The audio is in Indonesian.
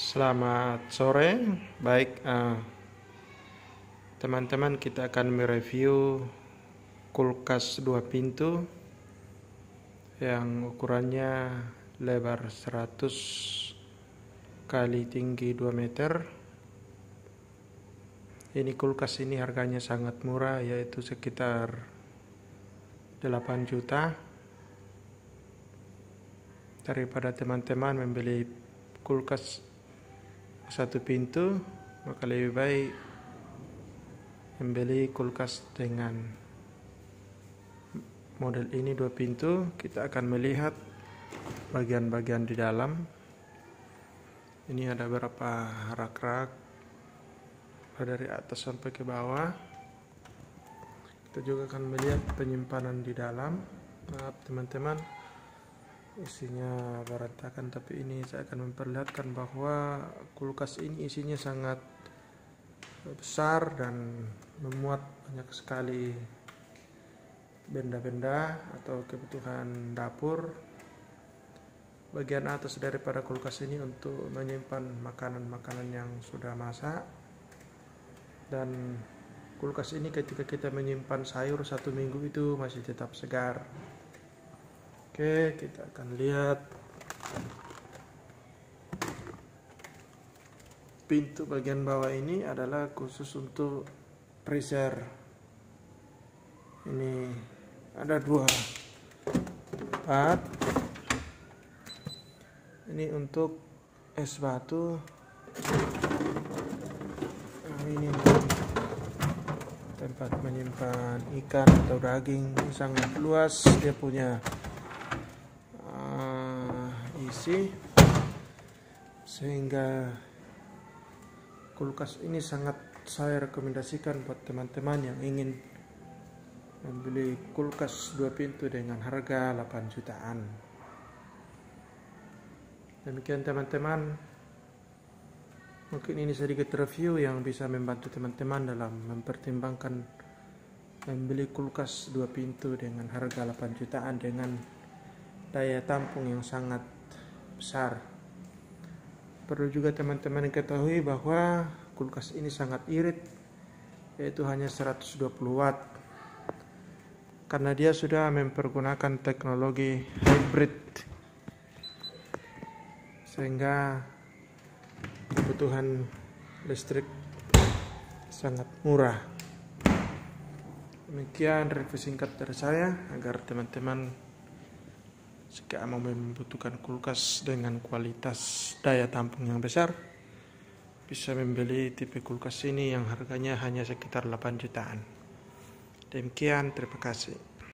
Selamat sore, baik eh, teman-teman kita akan mereview kulkas dua pintu yang ukurannya lebar 100 kali tinggi 2 meter. Ini kulkas ini harganya sangat murah yaitu sekitar 8 juta daripada teman-teman membeli kulkas satu pintu maka lebih baik membeli kulkas dengan model ini dua pintu. Kita akan melihat bagian-bagian di dalam. Ini ada beberapa rak-rak dari atas sampai ke bawah. Kita juga akan melihat penyimpanan di dalam. Maaf teman-teman isinya berantakan tapi ini saya akan memperlihatkan bahwa kulkas ini isinya sangat besar dan memuat banyak sekali benda-benda atau kebutuhan dapur. Bagian atas daripada kulkas ini untuk menyimpan makanan-makanan yang sudah masak. Dan kulkas ini ketika kita menyimpan sayur satu minggu itu masih tetap segar Oke, kita akan lihat pintu bagian bawah ini adalah khusus untuk freezer. Ini ada dua tempat. Ini untuk es batu. Ini tempat menyimpan ikan atau daging sangat luas dia punya isi sehingga kulkas ini sangat saya rekomendasikan buat teman-teman yang ingin membeli kulkas dua pintu dengan harga 8 jutaan. Demikian teman-teman. Mungkin ini sedikit review yang bisa membantu teman-teman dalam mempertimbangkan membeli kulkas dua pintu dengan harga 8 jutaan dengan daya tampung yang sangat besar. Perlu juga teman-teman ketahui bahwa kulkas ini sangat irit yaitu hanya 120 watt. Karena dia sudah mempergunakan teknologi hybrid. Sehingga kebutuhan listrik sangat murah. Demikian review singkat dari saya agar teman-teman jika mau membutuhkan kulkas dengan kualitas daya tampung yang besar, bisa membeli tipe kulkas ini yang harganya hanya sekitar 8 jutaan. Demikian, terima kasih.